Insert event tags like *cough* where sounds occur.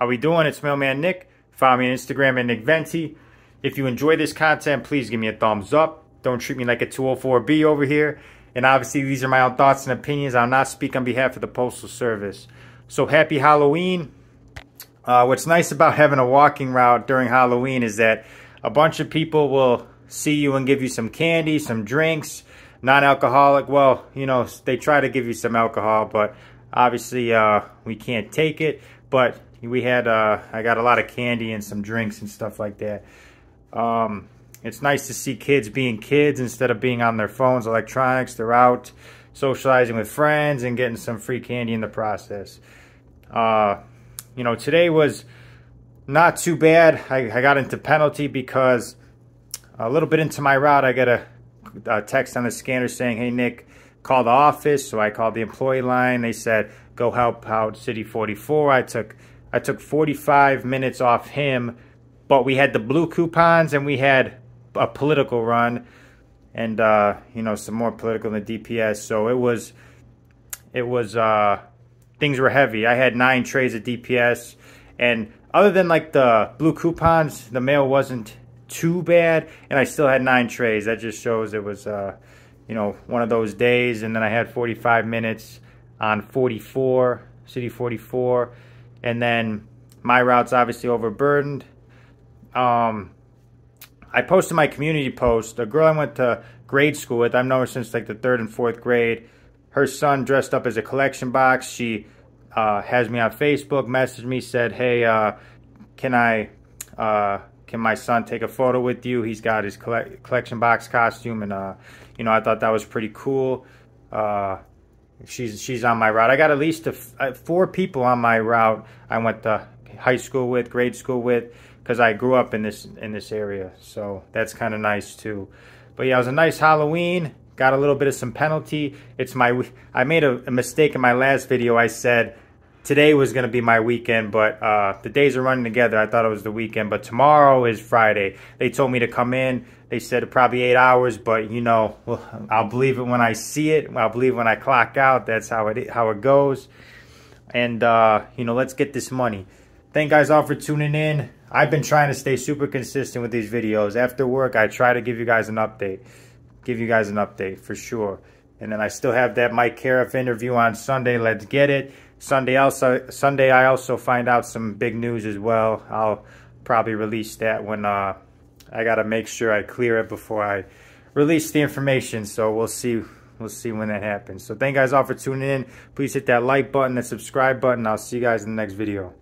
How we doing? It's Mailman Nick. Follow me on Instagram at Nick Venti. If you enjoy this content, please give me a thumbs up. Don't treat me like a 204B over here. And obviously, these are my own thoughts and opinions. I'll not speak on behalf of the Postal Service. So happy Halloween. Uh, what's nice about having a walking route during Halloween is that a bunch of people will see you and give you some candy, some drinks, non-alcoholic. Well, you know, they try to give you some alcohol, but obviously uh, we can't take it. But we had, uh, I got a lot of candy and some drinks and stuff like that. Um, it's nice to see kids being kids instead of being on their phones, electronics. They're out socializing with friends and getting some free candy in the process. Uh, you know, today was not too bad. I, I got into penalty because a little bit into my route, I got a, a text on the scanner saying, hey, Nick, call the office. So I called the employee line. They said, go help out City 44. I took I took 45 minutes off him, but we had the blue coupons and we had a political run and, uh, you know, some more political than DPS. So it was, it was, uh, things were heavy. I had nine trays of DPS and other than like the blue coupons, the mail wasn't too bad and I still had nine trays. That just shows it was, uh, you know, one of those days. And then I had 45 minutes on 44, City 44 and then my route's obviously overburdened. Um, I posted my community post. A girl I went to grade school with, I've known her since like the third and fourth grade. Her son dressed up as a collection box. She uh, has me on Facebook, messaged me, said, hey, uh, can I, uh, can my son take a photo with you? He's got his collection box costume and, uh, you know, I thought that was pretty cool. She's she's on my route. I got at least a, uh, four people on my route. I went to high school with, grade school with, because I grew up in this in this area. So that's kind of nice too. But yeah, it was a nice Halloween. Got a little bit of some penalty. It's my I made a, a mistake in my last video. I said today was going to be my weekend, but uh, the days are running together. I thought it was the weekend, but tomorrow is Friday. They told me to come in. They said probably eight hours, but you know, well, *laughs* I'll believe it when I see it. I'll believe when I clock out. That's how it how it goes. And uh, you know, let's get this money. Thank guys all for tuning in. I've been trying to stay super consistent with these videos. After work, I try to give you guys an update. Give you guys an update for sure. And then I still have that Mike Cariff interview on Sunday. Let's get it. Sunday also Sunday I also find out some big news as well. I'll probably release that when uh, I gotta make sure I clear it before I release the information. So we'll see. We'll see when that happens. So thank you guys all for tuning in. Please hit that like button, that subscribe button. I'll see you guys in the next video.